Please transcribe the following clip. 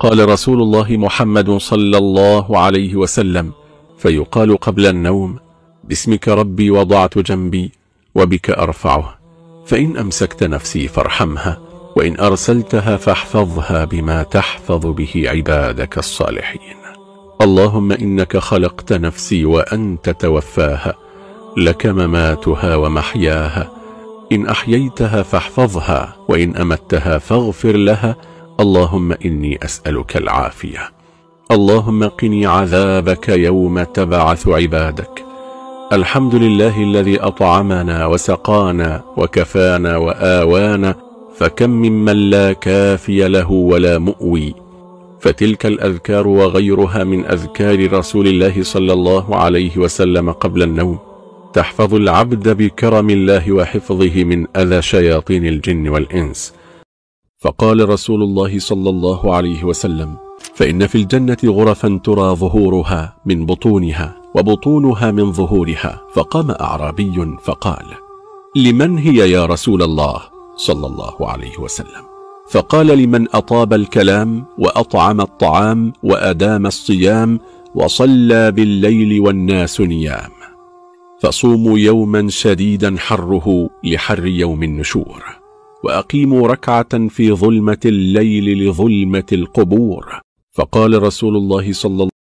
قال رسول الله محمد صلى الله عليه وسلم فيقال قبل النوم باسمك ربي وضعت جنبي وبك أرفعه فإن أمسكت نفسي فارحمها وإن أرسلتها فاحفظها بما تحفظ به عبادك الصالحين. اللهم إنك خلقت نفسي وأنت توفاها لك مماتها ومحياها إن أحييتها فاحفظها وإن أمتها فاغفر لها اللهم إني أسألك العافية. اللهم قني عذابك يوم تبعث عبادك. الحمد لله الذي أطعمنا وسقانا وكفانا وآوانا فكم ممن لا كافي له ولا مؤوي. فتلك الأذكار وغيرها من أذكار رسول الله صلى الله عليه وسلم قبل النوم. تحفظ العبد بكرم الله وحفظه من أذى شياطين الجن والإنس. فقال رسول الله صلى الله عليه وسلم فإن في الجنة غرفا ترى ظهورها من بطونها وبطونها من ظهورها فقام أعرابي فقال لمن هي يا رسول الله؟ صلى الله عليه وسلم. فقال لمن أطاب الكلام وأطعم الطعام وأدام الصيام وصلى بالليل والناس نيام. فصوموا يوما شديدا حره لحر يوم النشور. وأقيموا ركعة في ظلمة الليل لظلمة القبور. فقال رسول الله صلى الله